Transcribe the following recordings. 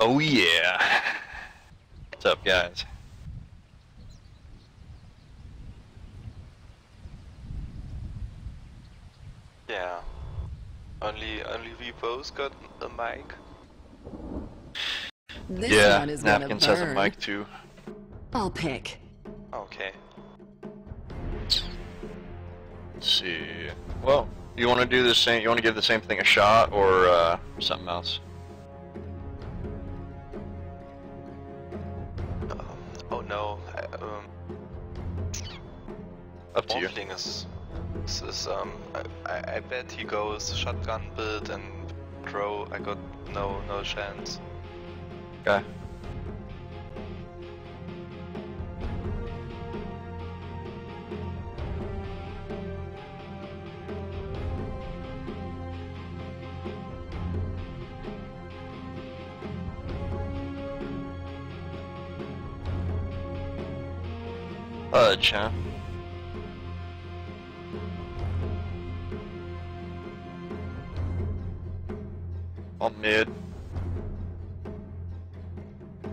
Oh yeah. What's up, guys? Yeah. Only only we both got a mic. This yeah, one is Napkins has a mic too. I'll pick. Okay. Let's see. Well, you want to do the same? You want to give the same thing a shot or uh, something else? Up to you. Morphling is, is, is um. I, I, I bet he goes shotgun build and throw. I got no no chance. Okay. Pudge, huh? All mid.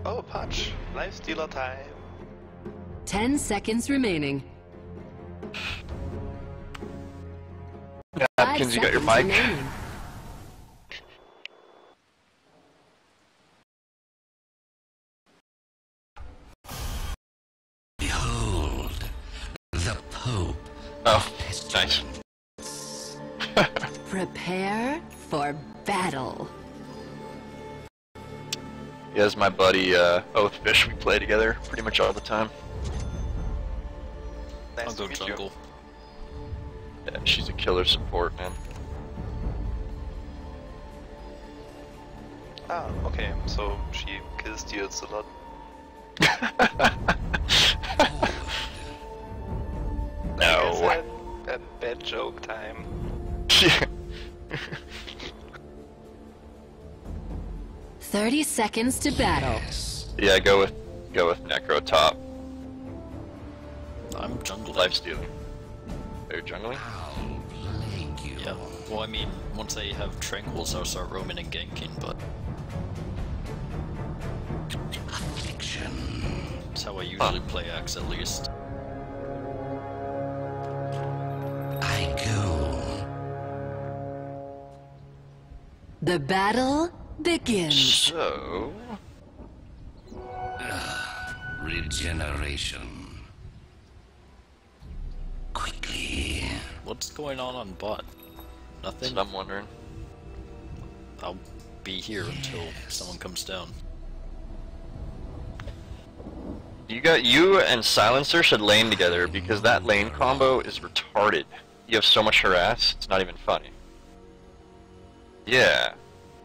Oh, Pudge! Life stealer time. Ten seconds remaining. Napkins, you got your mic? remaining. He has my buddy uh, Oathfish. We play together pretty much all the time. Nice I'll go meet jungle. Yeah, she's a killer support, man. You. Ah, okay. So she kill steals a lot. I guess no. I a bad joke time. Thirty seconds to battle. yeah, go with go with Necro top. I'm jungle. Life stealing. They're jungling. I'll plague you. Yeah. Well, I mean, once they have tranquils, I'll start roaming and ganking, but Affliction. that's how I usually play Axe at least. I go. The battle begins. So, ah, Regeneration. Quickly. What's going on on bot? that's Nothing. what I'm wondering. I'll be here until someone comes down. You got you and Silencer should lane together because that lane combo is retarded. You have so much harass, it's not even funny. Yeah.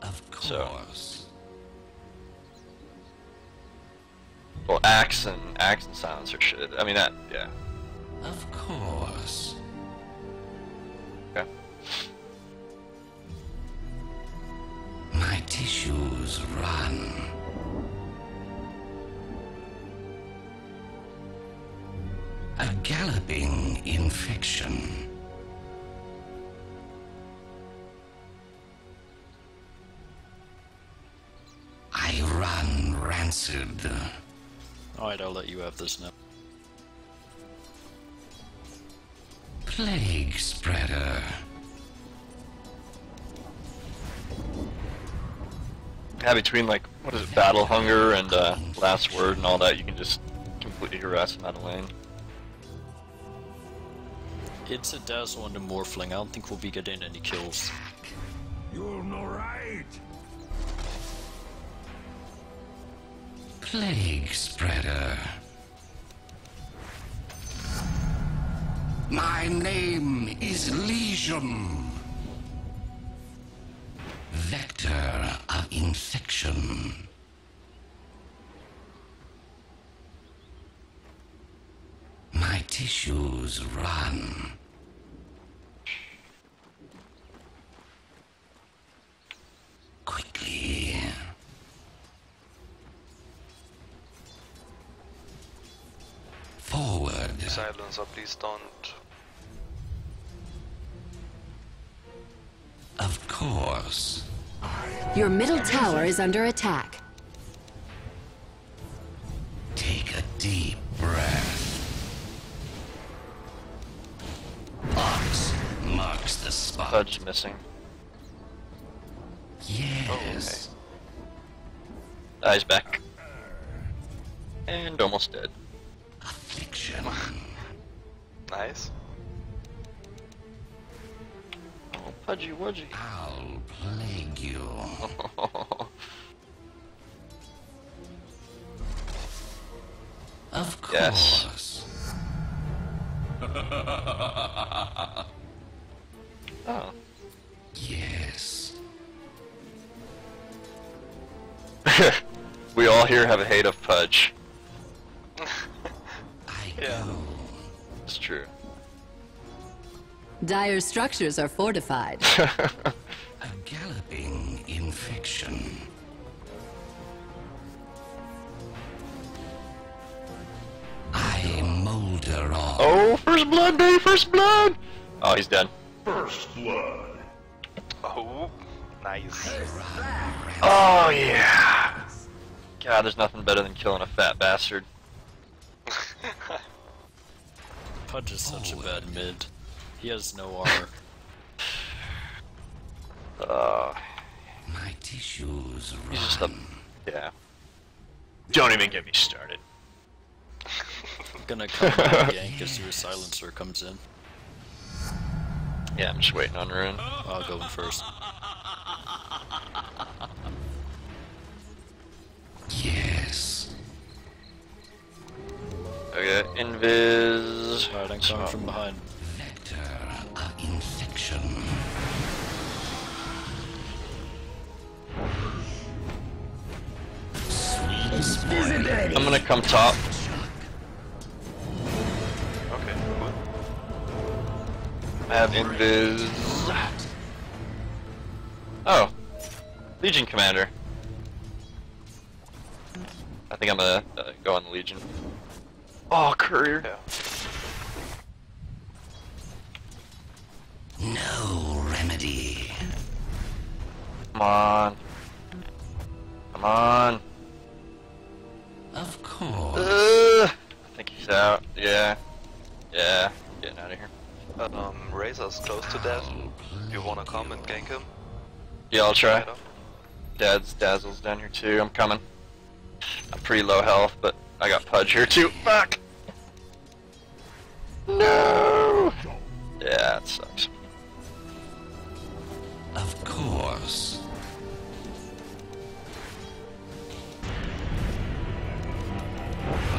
Of So. course. Well, Axe and Axe and Silencer should. I mean that. Yeah. Of course. Okay. My tissues run. A galloping infection. Rancid. Alright, I'll let you have this now. Plague spreader. Yeah, between like what is it, Battle Hunger and uh, Last Word and all that, you can just completely harass them out of lane. It's a Dazzle and a Morphling. I don't think we'll be getting any kills. You're no Plague spreader. My name is Legion. Vector of infection. My tissues run. silencer, please don't. Of course. Your middle tower is under attack. Take a deep breath. Ox marks the spot. Pudge missing. Yes. Oh, okay. Eyes back. And almost dead. Nice. Oh, Pudgy Wudgy. I'll plague you. Of Yes. course. oh. Yes. we all here have a hate of Pudge. Dire structures are fortified. A galloping infection. I molder on. oh, first blood, baby, first blood! Oh, he's dead. First blood. Oh, nice. Oh, yeah. God, there's nothing better than killing a fat bastard. Pudge is such a bad mid. He has no armor. Uh, My tissues he's just a... Yeah. Don't even get me started. I'm gonna come back gank as your silencer comes in. Yeah, I'm just waiting on Rune. I'll go in first. Yes. Okay, Invis... Alright, I'm coming from behind. Vector of infection. Sweet spoiler. I'm gonna come top. Okay, cool. I have Invis... Oh. Legion Commander. I think I'm gonna uh, go on the Legion. Oh, Courier. Yeah. No remedy. Come on. Come on. Of course. Uh, I think he's out. Yeah. Yeah. Getting out of here. Um, Razor's close to death. You wanna come and gank him? Yeah, I'll try. Dad's Dazzle's down here too. I'm coming. I'm pretty low health, but I got Pudge here too. Fuck! No! Yeah, it sucks. Of course.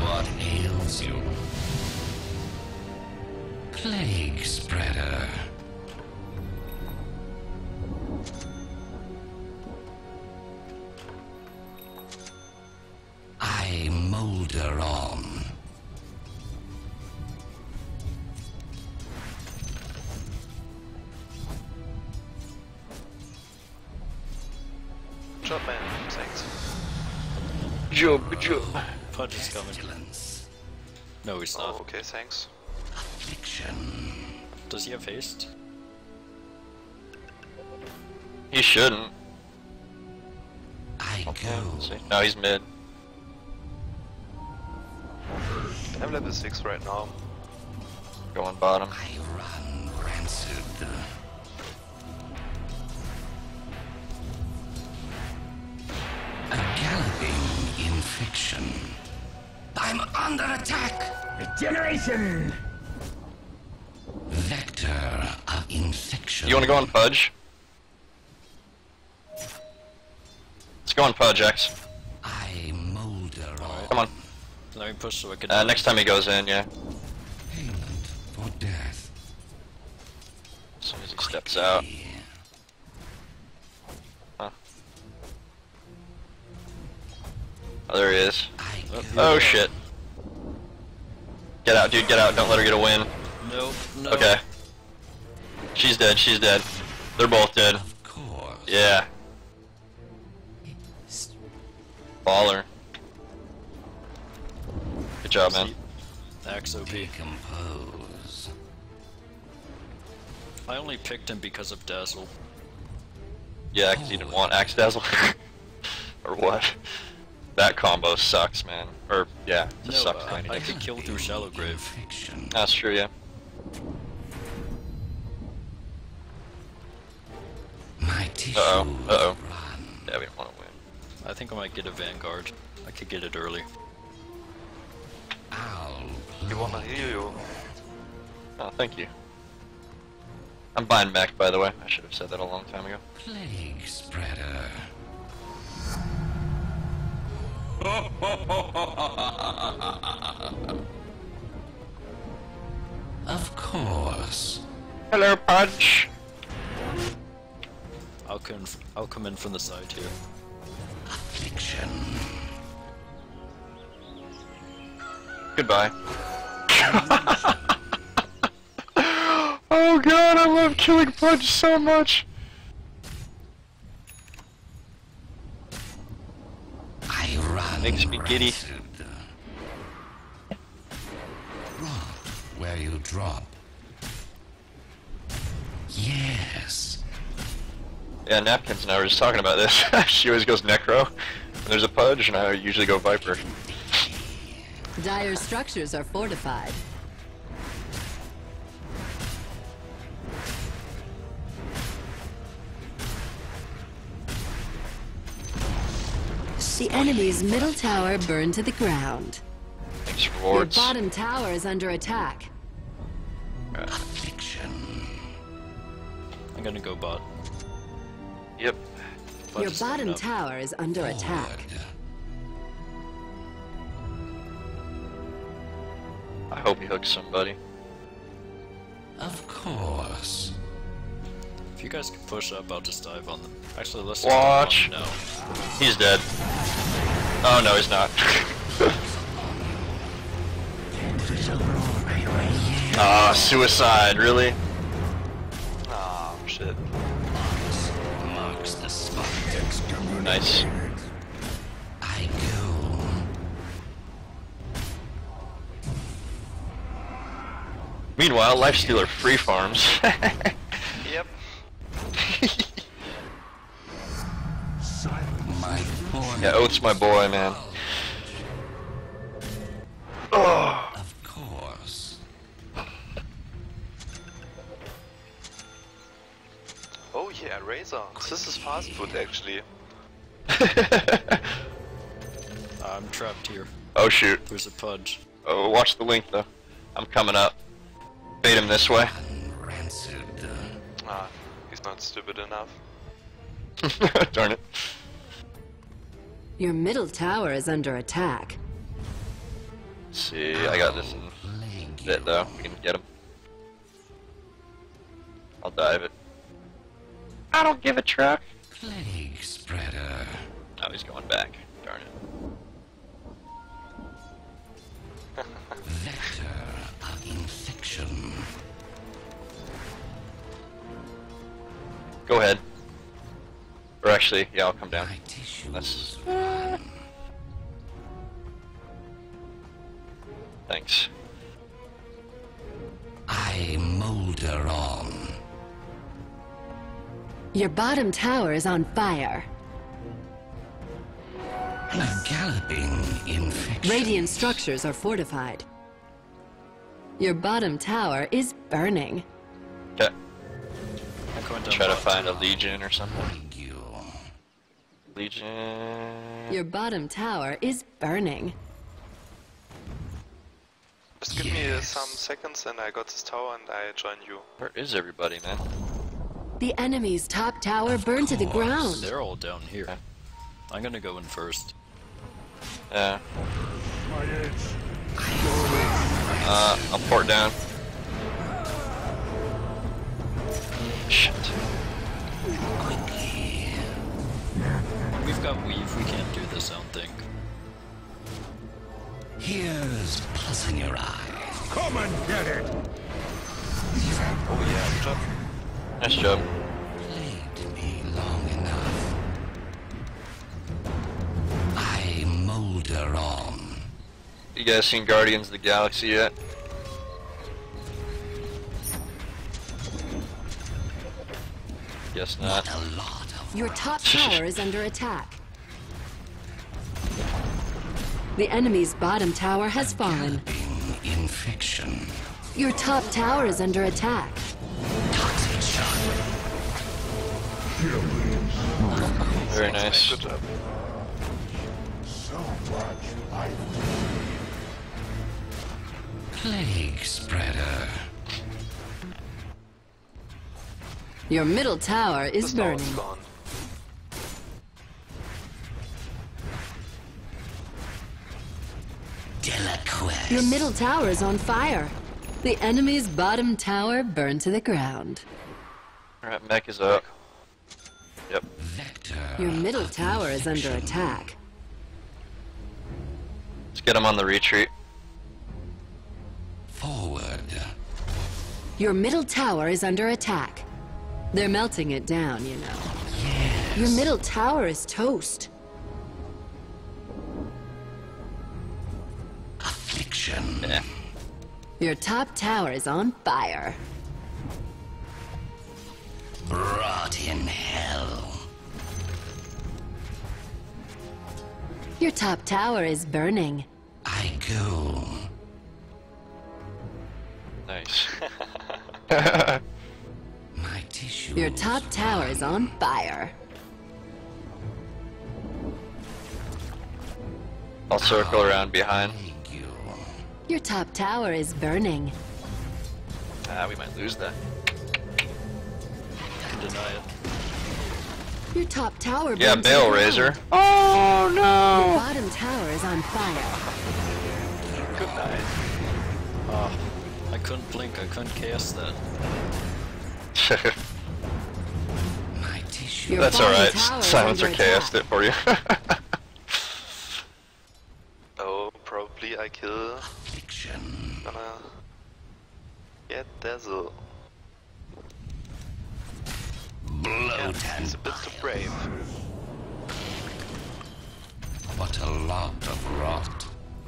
What ails you? Plague spreader. I molder on. Job man, thanks. Job, job. Pudge is coming. Vigilance. No, he's Oh, not. okay, thanks. Affliction. Does he have haste? He shouldn't. I Okay, go. see. No, he's mid. I'm level 6 right now. Going bottom. I run rancid. Galloping infection. I'm under attack! Generation. Vector of infection. You wanna go on Pudge? Let's go on Pudge, Axe. I molder on. Come on. Let me push so I can. Uh, next time he goes in, yeah. Payment for death. As soon as he steps out. Oh, there he is. Oh. Oh shit. Get out, dude, get out. Don't let her get a win. Nope. No. Okay. She's dead, she's dead. They're both dead. Of course. Yeah. Baller. Good job, man. Axe OP. Decompose. I only picked him because of Dazzle. Yeah, 'cause he didn't want Axe Dazzle. or what? That combo sucks, man. Or, yeah, it No, just sucks. uh, doing I could kill through Shallow Grave. That's true, yeah. tissues Uh-oh, uh-oh. Yeah, we don't want to win. I think I might get a Vanguard. I could get it early. I'll You wanna heal you? Oh, thank you. I'm buying mech, by the way. I should have said that a long time ago. plague spreader. of course. Hello, Pudge. I'll come. I'll come in from the side here. Affliction. Goodbye. oh god, I love killing Pudge so much. I run. Makes me giddy. rancid. Rot where you drop. Yes. Yeah, Napkins and I were just talking about this. she always goes Necro. When there's a Pudge, and I usually go Viper. Dire structures are fortified. Enemy's middle tower burned to the ground. Thanks Your bottom tower is under attack. Affliction. I'm gonna go bot. Yep. Bot Your bottom tower is under attack. I hope he hooks somebody. Of course. If you guys can push up, I'll just dive on them. Actually, let's Watch. No. He's dead. Oh no, he's not. Ah, suicide, really? Ah, shit. Nice. I go. Meanwhile, Lifestealer free farms. yeah, Oath's my boy, man. Oh. Of course. Oh yeah, Razor. This is fast food actually. I'm trapped here. oh shoot. There's a Pudge. Oh, watch the link though. I'm coming up. Bait him this way. Rancid. Ah, he's not stupid enough. Darn it. Your middle tower is under attack. Let's see, I got this in bit though. We can get him. I'll dive it. I don't give a truck. Plague spreader. Oh, he's going back. Darn it. Vector of infection. Go ahead. Or actually, yeah, I'll come down. My That's- run. Thanks. I molder on. Your bottom tower is on fire. A galloping infection. Radiant structures are fortified. Your bottom tower is burning. Okay. I'm going down Try to find a Legion or something. Plague. Legion. Your bottom tower is burning. Just give me uh, some seconds and I got this tower and I join you. Where is everybody, man? The enemy's top tower burned to the ground. They're all down here. Okay. I'm gonna go in first. Yeah. Uh, I'll port down. Shit. We've got weave. We can't do this. I don't think. Here's plus in your eye. Come and get it! Oh yeah, good job. Nice job. Plagued me long enough. I molder on. You guys seen Guardians of the Galaxy yet? Guess not. What a lot of Your top tower is under attack. The enemy's bottom tower has fallen. galloping infection. Your top tower is under attack. Toxic shock. Very nice. Good job. So much life. Plague spreader. Your middle tower is This tower's burning. Gone. Delaquest. Your middle tower is on fire. The enemy's bottom tower burned to the ground. Alright, mech is up. Yep. Vector. Your middle of tower is under attack. Let's get him on the retreat. Forward. Your middle tower is under attack. They're melting it down, you know. Yes. Your middle tower is toast. Affliction. Your top tower is on fire. Rot in hell. Your top tower is burning. I go. Nice. My tissue. Your top tower is on fire. I'll circle around behind. Plague you. Your top tower is burning. Ah, we might lose that. Deny it. Your top tower Yeah, burned to Bale the Razor. ground. Oh Your no! bottom tower is on fire. Good night. Ah, I couldn't blink, I couldn't cast that. My tissue. Your That's alright. tower is Silencer cast it for you.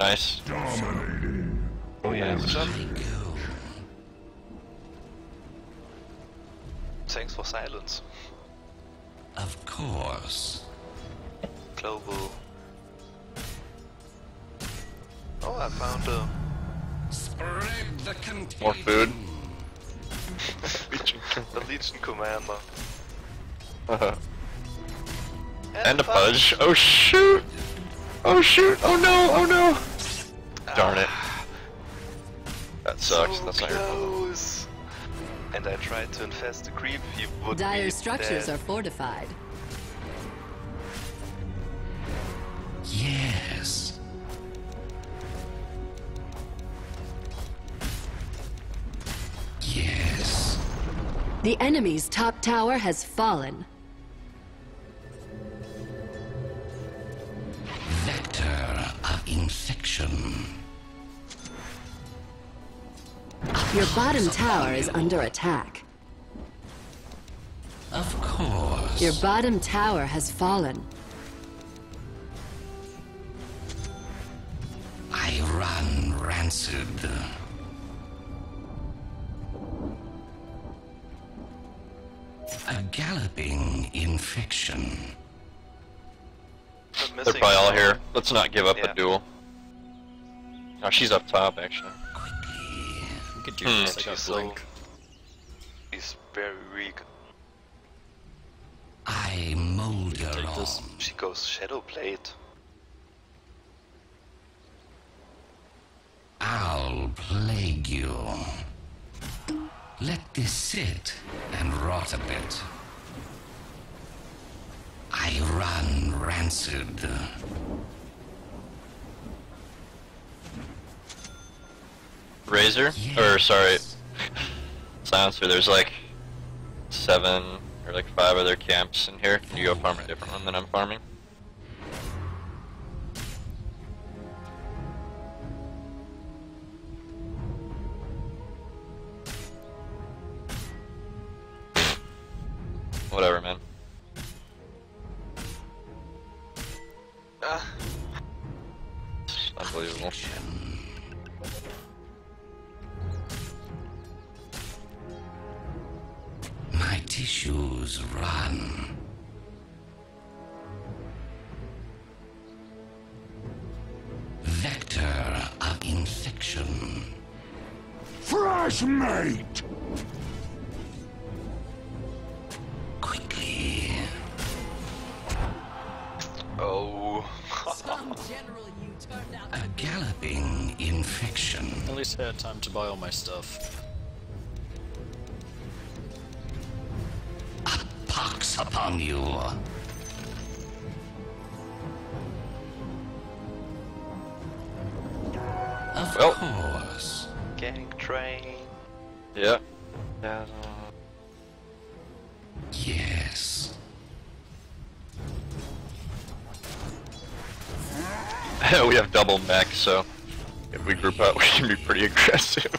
nice. Dominating. Oh yeah, good job. I go. Thanks for silence. Of course. Global. Oh, I found a Spread the contagion. More food. the Legion Commander. and a Pudge. Oh shoot! Oh shoot! Oh no! Oh no! Darn it. That sucks. So That's not your fault. close. And I tried to infest the creep. He would Dire be structures dead. are fortified. Yes. Yes. The enemy's top tower has fallen. Your bottom tower is under attack. Of course. Your bottom tower has fallen. I run rancid. A galloping infection. They're probably all here. Let's not give up Yeah. a duel. Oh, she's up top actually. Quickly. We could do Hmm. this, I got She's so- blink. He's very weak. I molder Take this. on. She goes Shadow Blade. I'll plague you. Let this sit and rot a bit. I run rancid. Razor? Or sorry, Silencer. There's like seven or like five other camps in here. Can you go farm a different one than I'm farming? Well. course. Gang train. Yeah. Yeah. Yes. we have double mech, so if we group up, we can be pretty aggressive.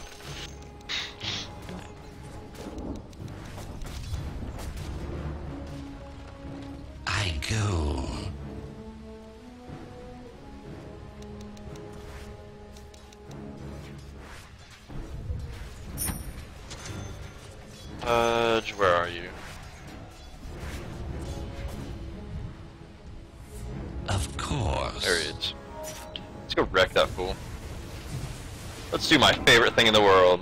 Thing in the world.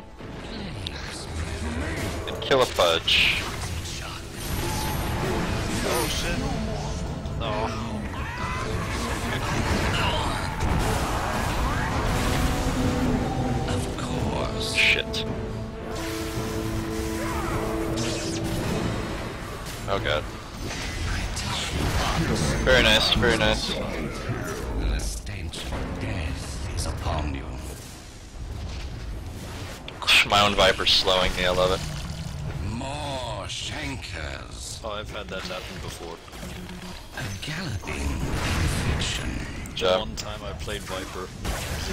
And kill a Pudge. Oh Of course. Shit. Oh god. Very nice, very nice. My own Viper's slowing me, I love it. More shankers. oh, I've had that happen before. A galloping infection. Job. One time I played Viper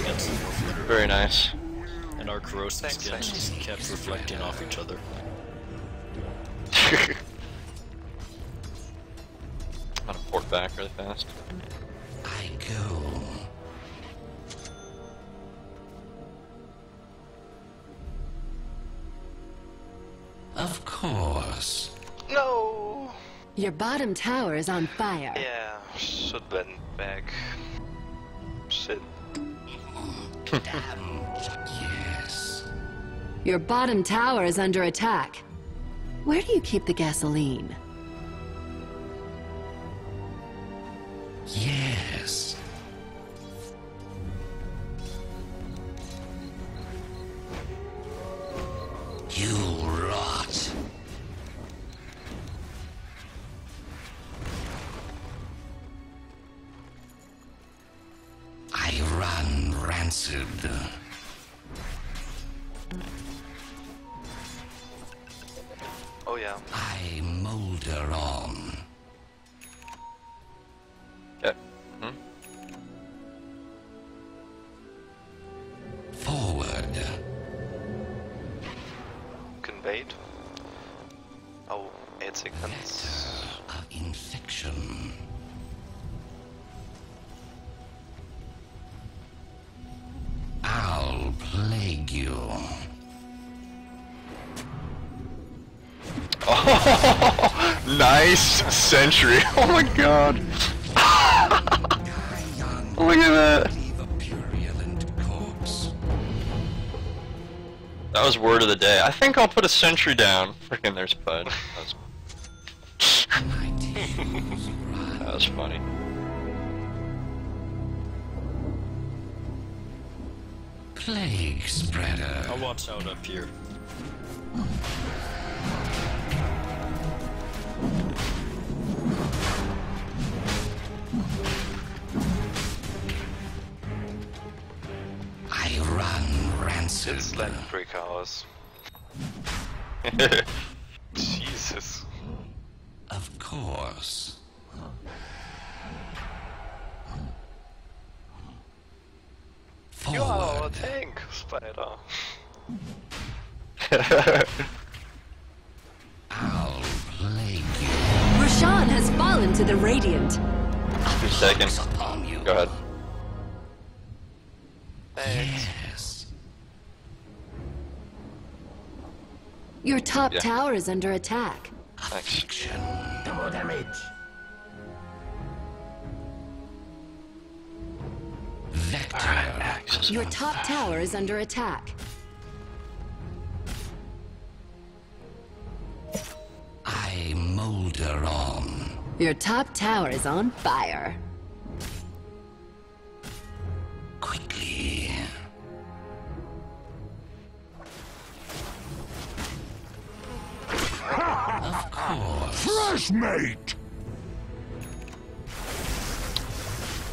against the Warflitter, Very nice. and our corrosive Thanks, skins just kept reflecting off each other. I'm gonna port back really fast. I go. Of course. No. Your bottom tower is on fire. Yeah, should went back. Shit. Damn. Yes. Your bottom tower is under attack. Where do you keep the gasoline? Yes. You run nice sentry. Oh my god. Look at that. Leave a purulent corpse. That was word of the day. I think I'll put a sentry down. Freaking there's Bud. That was, My tales run. that was funny. Plague spreader. I'll watch out up here. Rancid. It's land brick house. Jesus. Of course. Your top Yeah. tower is under attack. Thanks. Affliction. Double damage. Vector. Access Your top fire. tower is under attack. I molder on. Your top tower is on fire. Quickly. Fresh mate!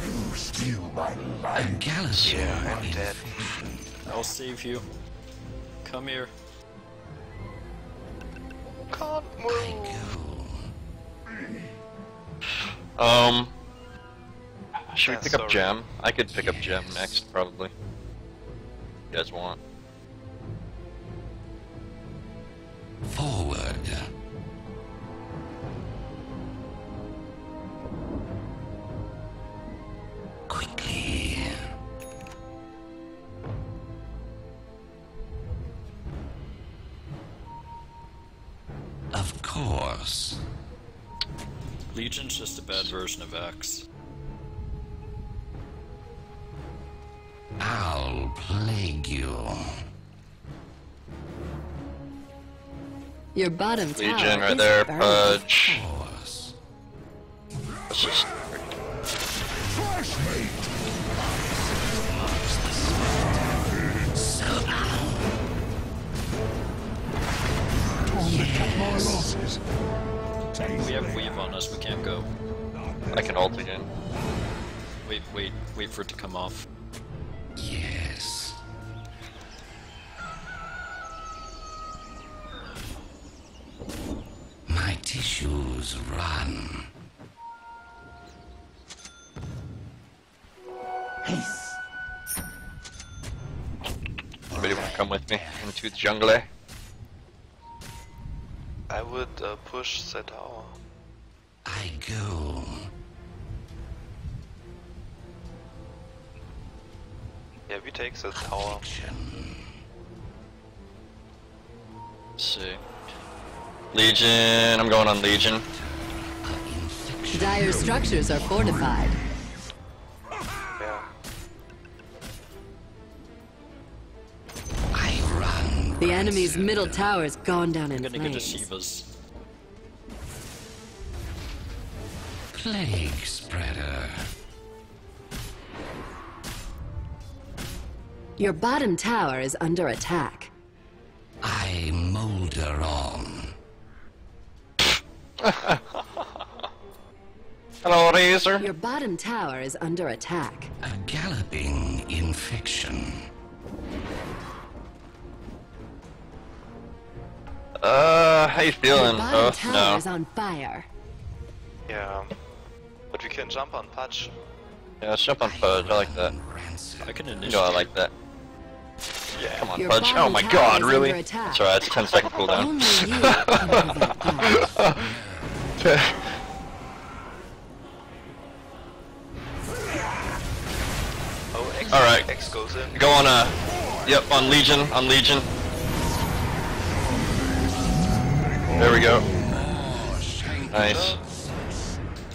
You steal my A life. galaxy. Yeah, I'm dead. I'll save you. Come here. Can't move. Um. Should we pick up sorry. Gem? I could pick up Gem next, probably. You guys want? Version of Axe. I'll plague you. Your bottom tower Legion right is there, burned. Pudge. Ult again. Wait, wait, wait for it to come off. Yes. My tissues run. Peace. Anybody want to come with me into the jungle? eh? I would uh, push the tower. I go. Yeah, we take the tower. Action. Let's see. Legion. I'm going on Legion. Dire structures are fortified. Yeah. I run. The enemy's middle tower's gone down in I'm gonna get to flames. Shiva's. Plague spreader. Your bottom tower is under attack. I molder on. Hello, Razor. Your bottom tower is under attack. A galloping infection. Uh, how you feeling? Your feeling? bottom Oh, tower no. is on fire. Yeah. But we can jump on Pudge. Yeah, let's jump on Pudge. I like that. Run. I can You initiate. know I like that. Yeah. Come on, Your Pudge. Oh my god, really? under attack. Sorry, it's 10 second cooldown. Only you can prevent that. Oh, Alright. Axe goes in. Go on, uh, yep, on Legion, on Legion. There we go. Nice.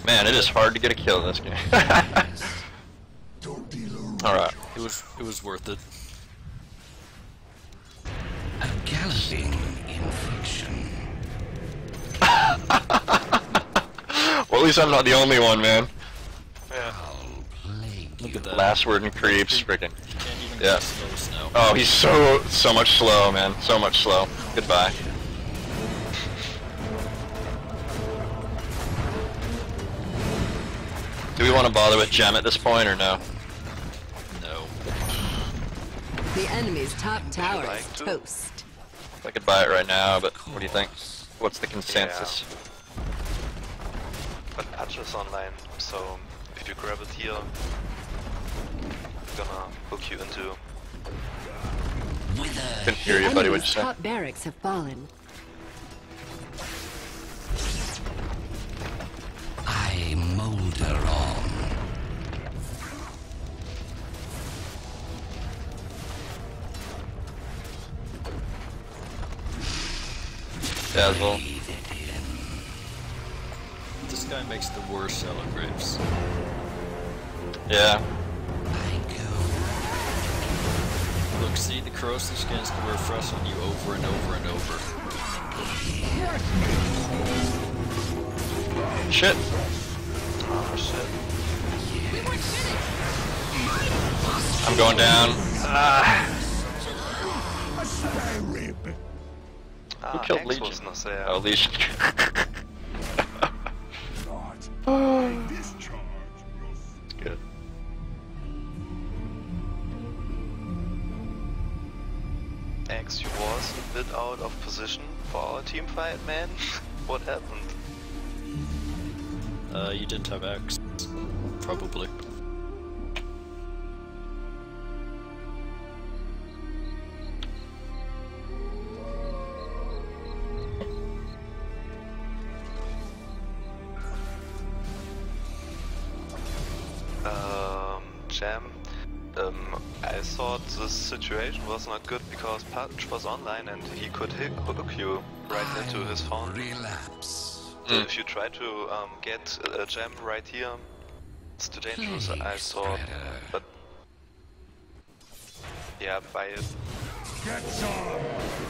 Man, it is hard to get a kill in this game. Alright. It was it was worth it. A galloping infection. Well, at least I'm not the only one, man. Yeah. Look at that. Last word and creeps, freaking. You can't even Yeah. get slow snow. Oh, he's so, so much slow, man. So much slow. Goodbye. Do we want to bother with Gem at this point, or no? No. The enemy's top tower is like to? toast. I could buy it right now, but what do you think? What's the consensus? But Pudge is online, so if you grab it here, gonna hook you into. Wither. Couldn't hear you, buddy. What'd you say? top barracks have fallen. I molder on. Dazzle. Breathe it in. This guy makes the worst Shallow Graves. Yeah. Look, see, the corrosive skins can refresh on you over and over and over. Shit. Oh shit. I'm going down. Ah. Spare rib. Ah, killed Axe Legion? was not there. Oh, Legion. Not my discharge. Good. Axe, you was a bit out of position for our team fight, man. what happened? Uh, you didn't have X. Probably. Was not good because Pudge was online and he could hit, hook you right into his phone. Relapse. So if you try to um, get a, a gem right here, it's too dangerous. I saw. thought, but yeah, by Get some.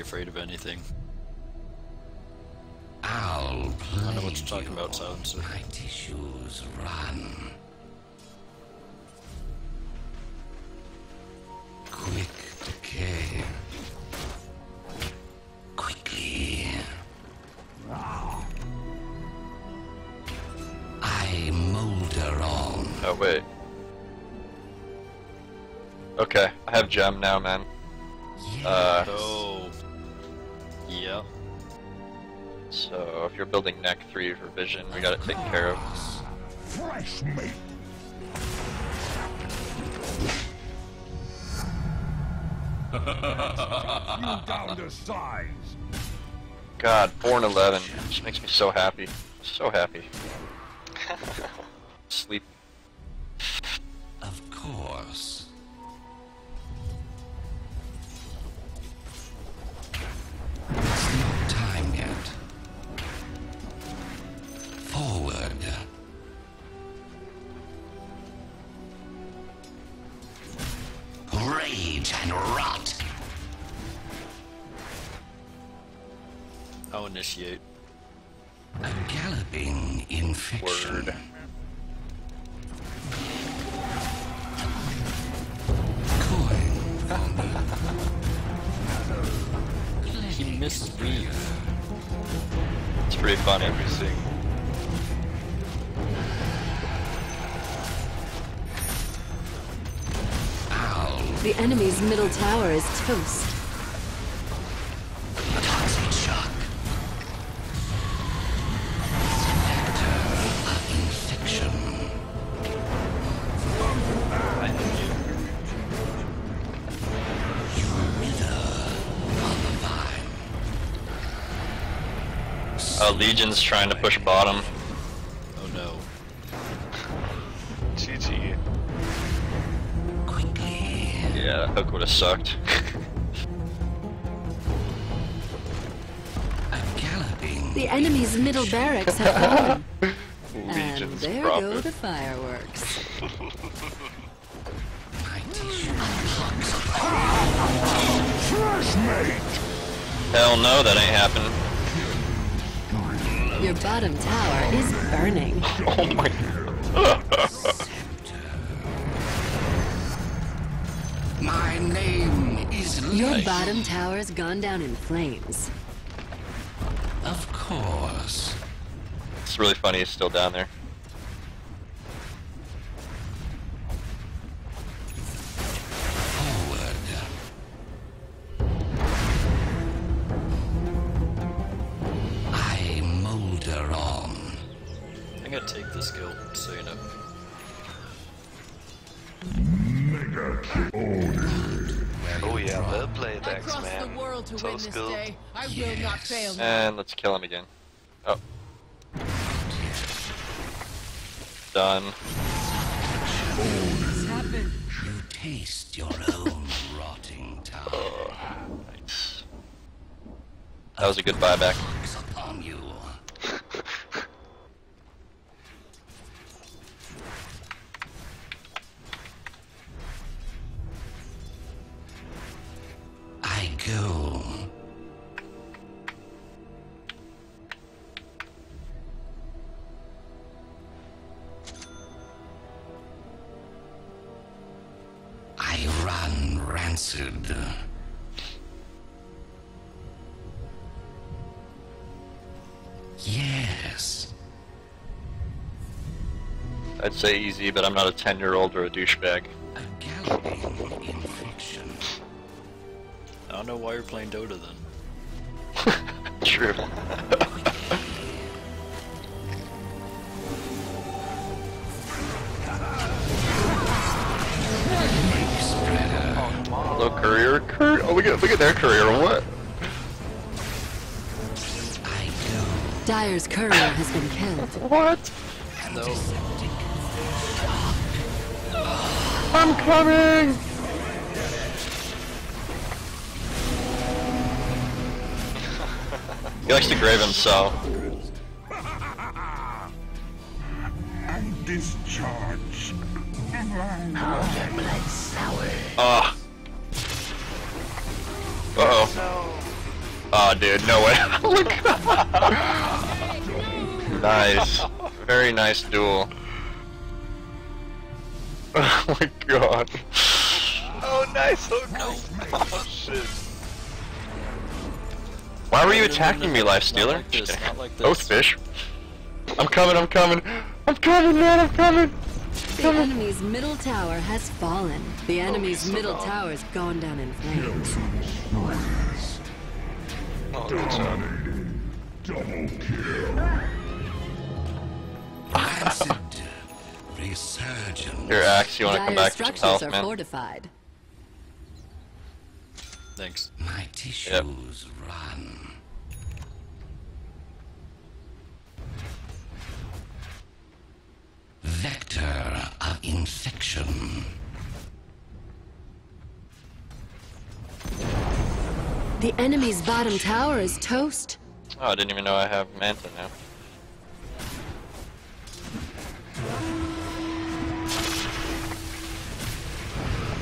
Be afraid of anything. I'll play I know what you're talking about, Silencer. My tissues run. Quick decay. Quickly. I molder on. Oh wait. Okay, I have gem now, man. Uh, Oh. You're building neck three for vision, we got it taken care of. Fresh meat. you down to size. God, four and eleven just makes me so happy, so happy. Sleep. Of course. Initiate. A galloping infection. Word. Coin for. He missed me. It's pretty funny. everything. Owl. The enemy's middle tower is toast. Legion's trying to push bottom. Oh no. GG. Quickly. Yeah, that hook would have sucked. A galloping. The enemy's middle barracks have fallen. and Legion's there go the fireworks. Fresh meat. Hell no, that ain't happening. Your bottom tower is burning. Oh my. My name is Your Legion. bottom tower's gone down in flames. Of course. it's really funny he's still down there. Man. the so win this skilled. day. I will not fail now. And let's kill him again. Oh. Done. This happened. You taste your own rotting oh, tower. Nice. That was a good buyback. Upon you. Say easy, but I'm not a 10 year old or a douchebag. A galloping infection. I don't know why you're playing Dota then. True. Hello, courier. Courier. Oh, look at look at their courier. What? Dire's courier has been killed. What? No. Antiseptic. I'm coming. He likes to grave himself. And discharge. Ah. Uh oh. Oh, dude, no way. Look. nice. Very nice duel. Oh my god. Oh, nice! Oh, no! Oh, shit. Why were you attacking me, no, Life not Stealer? like this, not like Both oh, fish. I'm coming, I'm coming. I'm coming, man, I'm coming. The enemy's middle tower has fallen. The enemy's so middle tower's gone down in flames. Oh, good job. Double kill. Rancid. Resurgent. Here, Axe, you wanna come Dyer's back for some structures health, are man? fortified. Thanks. My tissues run. Vector of infection. The enemy's bottom tower is toast. Oh, I didn't even know I have Manta now.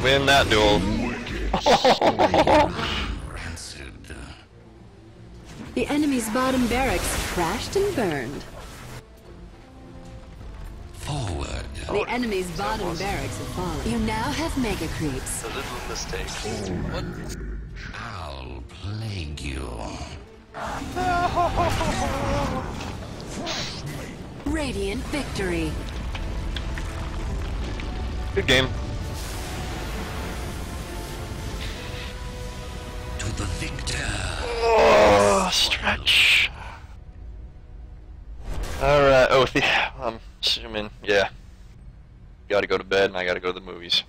Win that duel. The enemy's bottom barracks crashed and burned. Forward. The enemy's bottom barracks have fallen. You now have mega creeps. A little mistake. I'll plague you. Radiant victory. Good game. Victor. Oh, stretch. Alright, oh, the, I'm assuming, yeah. Gotta go to bed and I gotta go to the movies.